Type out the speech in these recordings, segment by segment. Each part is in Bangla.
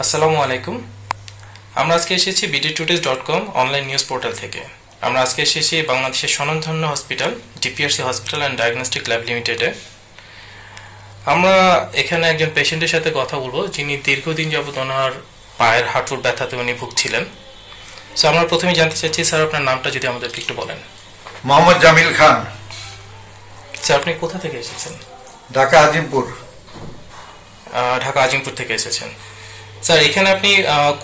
আসসালামু আলাইকুম। আমরা আজকে এসেছি BD today's dot com online news portal থেকে। আমরা আজকে এসেছি বাংলাদেশের স্বনামধন্য hospital DPRC hospital and diagnostic lab লিমিটেডে আমরা এখানে একজন পেশেন্টের সাথে কথা বলব যিনি দীর্ঘদিন যাবত ওনার পায়ের হাঁটুর ব্যথাতে উনি ভুগছিলেন। সো আমরা প্রথমে জানতে চাচ্ছি স্যার আপনার নামটা যদি আমাদেরকে একটু বলেন। মোহাম্মদ জামিল খান। স্যার আপনি কোথা থেকে এসেছেন? ঢাকা আজিমপুর। ঢাকা আজিমপুর থেকে এসেছেন। স্যার এখানে আপনি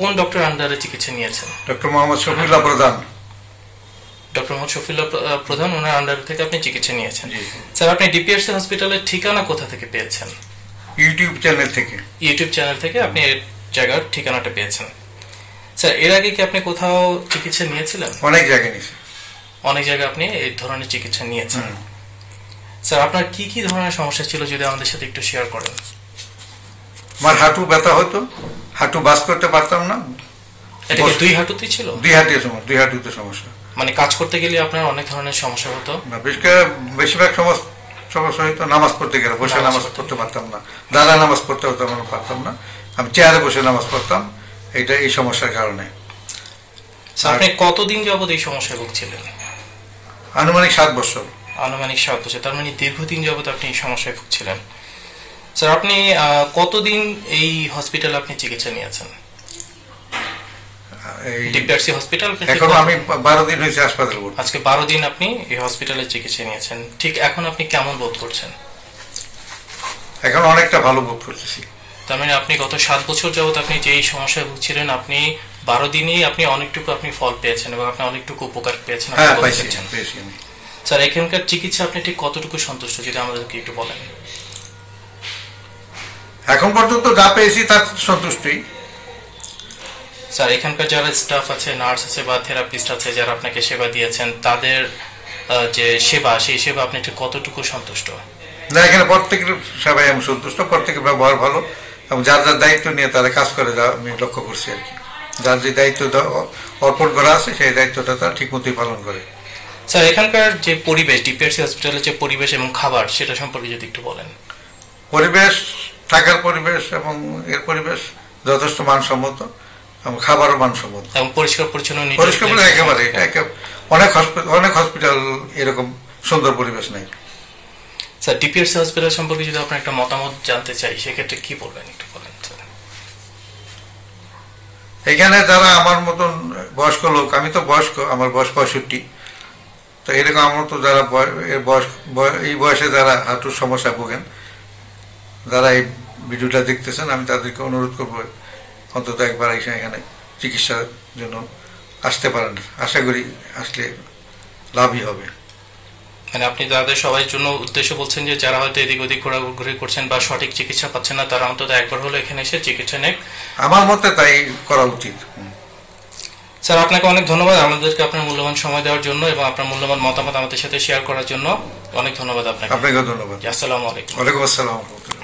কোন ডক্টর আন্ডারে চিকিৎসা নিয়েছেন? ডক্টর মোহাম্মদ শফিউল্লাহ প্রধান। ডক্টর মোহাম্মদ শফিউল্লাহ প্রধান ওনার আন্ডার থেকে আপনি চিকিৎসা নিয়েছেন। স্যার আপনি ডিপিএসসি হসপিটালের ঠিকানা কোথা থেকে পেয়েছেন? ইউটিউব চ্যানেল থেকে। ইউটিউব চ্যানেল থেকে আপনি এর জায়গার ঠিকানাটা পেয়েছেন। স্যার এর আগে কি আপনি কোথাও চিকিৎসা নিয়েছিলেন? অনেক জায়গায় নিয়েছি। অনেক জায়গায় আপনি এই ধরনের চিকিৎসা নিয়েছেন। স্যার আপনার কি কি ধরনের সমস্যা ছিল যদি আমাদের সাথে একটু শেয়ার করেন? আমার হাঁটু ব্যথা হতো হাঁটু বাস করতে পারতাম না। এটা কি দুই হাঁটুতেই ছিল? দুই হাঁটুতে সমস্যা দুই হাঁটুতে সমস্যা। মানে কাজ করতে গেলে আপনার অনেক ধরনের সমস্যা হতো? বেশিরভাগ সমস্যা সমস্যা নামাজ পড়তে গেলে বসে নামাজ পড়তে পারতাম না। দাদা নামাজ পড়তে হতো আমরা পারতাম না। আমি চেয়ারে বসে নামাজ পড়তাম এইটা এই সমস্যার কারণে। আপনি কতদিন যাবত এই সমস্যায় ভুগছিলেন? আনুমানিক সাত বছর। আনুমানিক সাত বছর তার মানে দীর্ঘদিন যাবত আপনি এই সমস্যায় ভুগছিলেন। স্যার আপনি কতদিন এই হসপিটালে আপনি চিকিৎসা নিয়েছেন? ডিপিআরসি হসপিটাল এখন আমি বারো দিন হয়েছে হাসপাতালে। আজকে বারো দিন আপনি এই হসপিটালে চিকিৎসা নিয়েছেন। ঠিক এখন আপনি কেমন বোধ করছেন? এখন অনেকটা ভালো বোধ করতেছি। তার মানে আপনি গত সাত বছর যাবত আপনি যেই সমস্যায় ভুগছিলেন আপনি বারো দিনেই আপনি অনেকটুকু আপনি ফল পেয়েছেন এবং আপনি অনেকটুকু উপকার পেয়েছেন স্যার এখানকার চিকিৎসা আপনি ঠিক কতটুকু সন্তুষ্ট যদি আমাদেরকে একটু বলেন? এখন পর্যন্ত যা পেয়েছি তার সন্তুষ্টি। স্যার এখানকার যারা স্টাফ আছে নার্স আছে বা থেরাপিস্ট আছে যারা আপনাকে সেবা দিয়েছেন তাদের যে সেবা সেই সেবা আপনি ঠিক কতটুকু সন্তুষ্ট? না এখানে প্রত্যেকের সবাই আমি সন্তুষ্ট প্রত্যেকের ব্যবহার ভালো এবং যার যার দায়িত্ব নিয়ে তারা কাজ করে যা আমি লক্ষ্য করছি আর কি। যার যে দায়িত্ব অর্পণ করা আছে সেই দায়িত্বটা তারা ঠিক মতোই পালন করে। স্যার এখানকার যে পরিবেশ ডিপিআরসি হসপিটালের যে পরিবেশ এবং খাবার সেটা সম্পর্কে যদি একটু বলেন। পরিবেশ থাকার পরিবেশ এবং এর পরিবেশ যথেষ্ট মানসম্মত এবং খাবারও মানসম্মত। এবং পরিষ্কার পরিচ্ছন্ন পরিষ্কার একেবারে অনেক হসপিটাল অনেক হসপিটাল এরকম সুন্দর পরিবেশ নেই। স্যার ডিপিআরসি হসপিটাল সম্পর্কে যদি আপনার একটা মতামত জানতে চাই সেক্ষেত্রে কি বলবেন একটু বলেন এখানে যারা আমার মতন বয়স্ক লোক আমি তো বয়স্ক আমার বয়স পঁয়ষট্টি। তো এরকম আমার তো যারা বয়স বয়- এই বয়সে যারা হাঁটুর সমস্যা ভোগেন যারা এই ভিডিওটা দেখতেছেন আমি তাদেরকে অনুরোধ করব অন্তত একবার এসে এখানে চিকিৎসার জন্য আসতে পারেন। আশা করি আসলে লাভই হবে। মানে আপনি তাদের সবাই জন্য উদ্দেশ্য বলছেন যে যারা হয়তো এদিক ওদিক ঘোরাঘুরি করছেন বা সঠিক চিকিৎসা পাচ্ছেন না তারা অন্তত একবার হলো এখানে এসে চিকিৎসা নেক। আমার মতে তাই করা উচিত। স্যার আপনাকে অনেক ধন্যবাদ। আমাদেরকে আপনার মূল্যবান সময় দেওয়ার জন্য এবং আপনার মূল্যবান মতামত আমাদের সাথে শেয়ার করার জন্য। অনেক ধন্যবাদ আপনাকে। আপনাকে ধন্যবাদ। আসসালামু আলাইকুম। ওয়ালাইকুম আসসালাম।